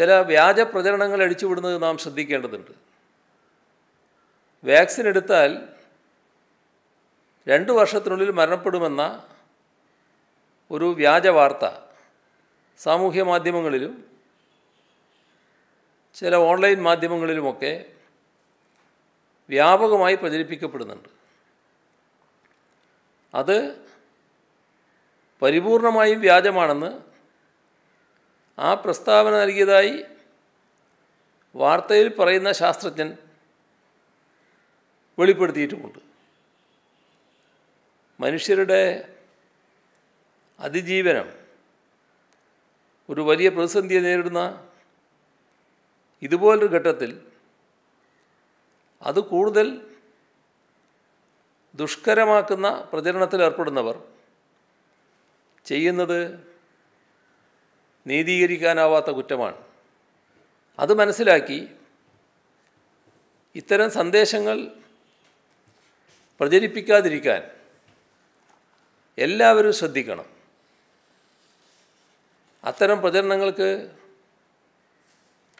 ചില വ്യാജ പ്രചരണങ്ങൾ അടിച്ചുവിടുന്നത് നാം ശ്രദ്ധിക്കേണ്ടതുണ്ട്. വാക്സിൻ എടുത്താൽ രണ്ട് വർഷത്തിനുള്ളിൽ മരണപ്പെടുമെന്ന ഒരു വ്യാജ വാർത്ത സാമൂഹ്യ മാധ്യമങ്ങളിലും ചില ഓൺലൈൻ മാധ്യമങ്ങളിലുമൊക്കെ വ്യാപകമായി പ്രചരിപ്പിക്കപ്പെടുന്നുണ്ട്. അത് പരിപൂർണമായും വ്യാജമാണെന്ന് ആ പ്രസ്താവന നൽകിയതായി വാർത്തയിൽ പറയുന്ന ശാസ്ത്രജ്ഞൻ വെളിപ്പെടുത്തിയിട്ടുമുണ്ട്. മനുഷ്യരുടെ അതിജീവനം ഒരു വലിയ പ്രതിസന്ധിയെ നേരിടുന്ന ഇതുപോലൊരു ഘട്ടത്തിൽ അത് കൂടുതൽ ദുഷ്കരമാക്കുന്ന പ്രചരണത്തിൽ ഏർപ്പെടുന്നവർ ചെയ്യുന്നത് നീതീകരിക്കാനാവാത്ത കുറ്റമാണ്. അത് മനസ്സിലാക്കി ഇത്തരം സന്ദേശങ്ങൾ പ്രചരിപ്പിക്കാതിരിക്കാൻ എല്ലാവരും ശ്രദ്ധിക്കണം. അത്തരം പ്രചരണങ്ങൾക്ക്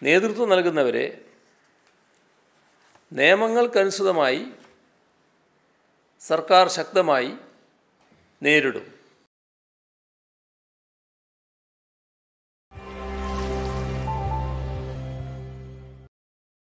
നേതൃത്വം നൽകുന്നവരെ നിയമങ്ങൾക്കനുസൃതമായി സർക്കാർ ശക്തമായി നേരിടും.